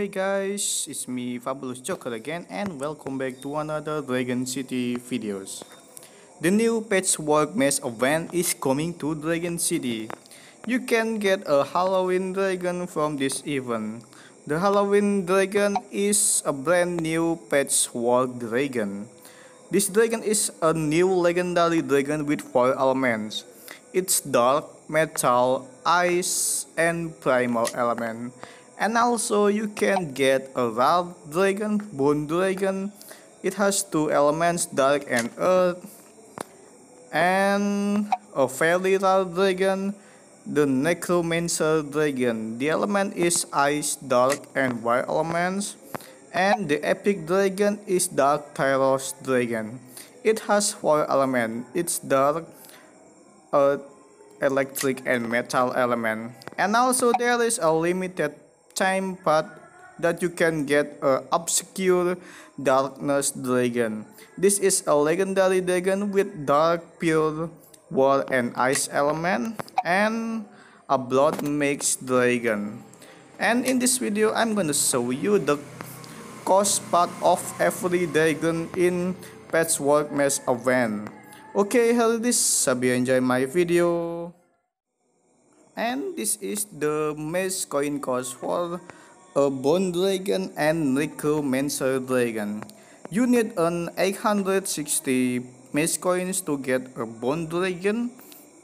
hey guys, it's me Fabulous Joker again and welcome back to another Dragon City videos. The new Patchwork Maze event is coming to Dragon City. You can get a Halloween dragon from this event. The Halloween dragon is a brand new Patchwork dragon. This dragon is a new legendary dragon with 4 elements. It's dark, metal, ice, and primal element and also you can get a rare dragon bone dragon. It has two elements dark and earth. And a fairly rare dragon the necromancer dragon. The element is ice dark and white elements. And the epic dragon is dark tyros dragon. It has four elements. It's dark earth electric and metal element. And also there is a limited time path that you can get a obscure darkness dragon. This is a legendary dragon with dark pure war and ice element and a blood mix dragon. And in this video I'm gonna show you the cost part of every dragon in Patchwork Maze event. Okay, here it is. You enjoy my video and this is the maze coin cost for a bone dragon and necromancer dragon. You need an 860 maze coins to get a bone dragon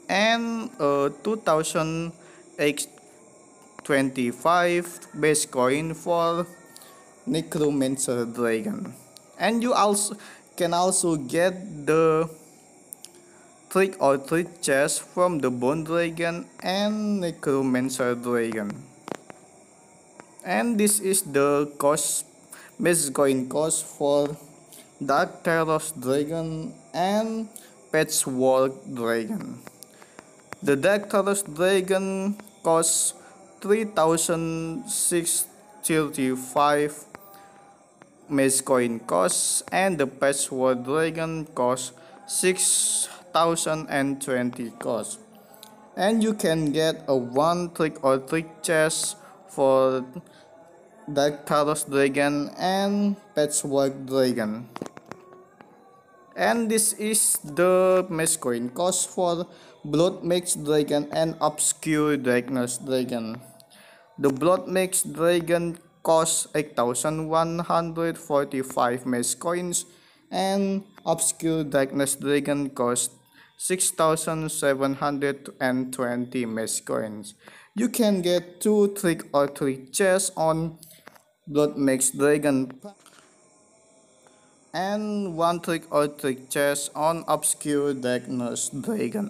and a 2000 x25 maze coin for necromancer dragon. And you also can also get the trick or treat chest from the Bone Dragon and Necromancer Dragon. And this is the cost, best coin cost for Dark Tyros Dragon and Patchwork Dragon. The Dark Tyros Dragon costs 3635 Maze coin cost and the Patchwork Dragon costs 6 1020 cost and you can get a one trick or trick chest for Dark Taros Dragon and Patchwork Dragon and this is the maze coin cost for Blood Mix Dragon and Obscure Darkness Dragon. The Blood Mix Dragon costs 8145 maze coins and Obscure Darkness Dragon costs 6,720 maze coins. You can get 2 trick or treat chests on Blood Mix Dragon and 1 trick or treat chest on Obscure Darkness Dragon.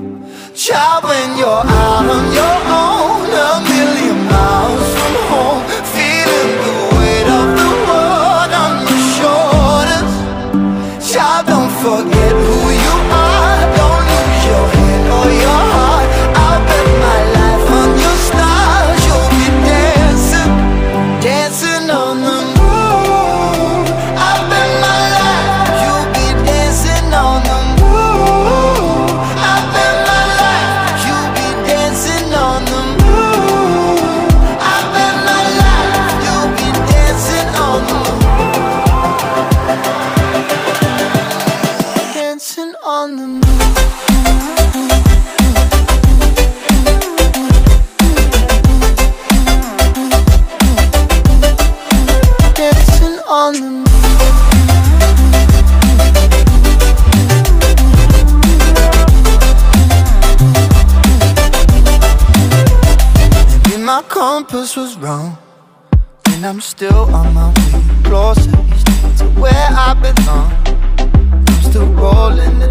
Child, when you're out on your own A million miles from home Feeling the weight of the world on your shoulders. Child, don't forget who on the moon Maybe my compass was wrong And I'm still on my way. Closer each to where I belong. I'm still rolling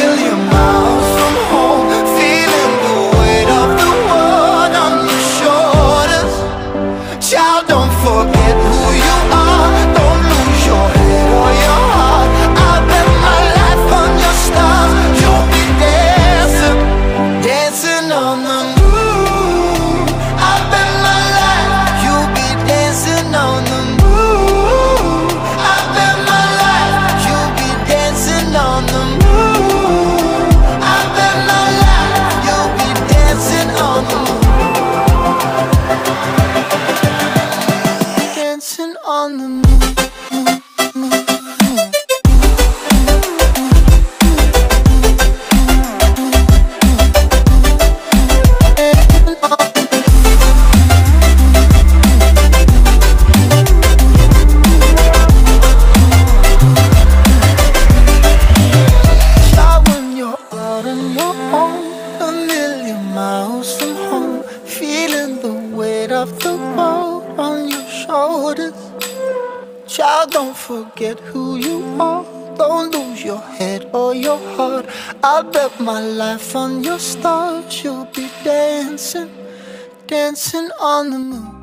forget who you are. Don't lose your head or your heart. I bet my life on your stars. You'll be dancing, dancing on the moon.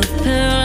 of pills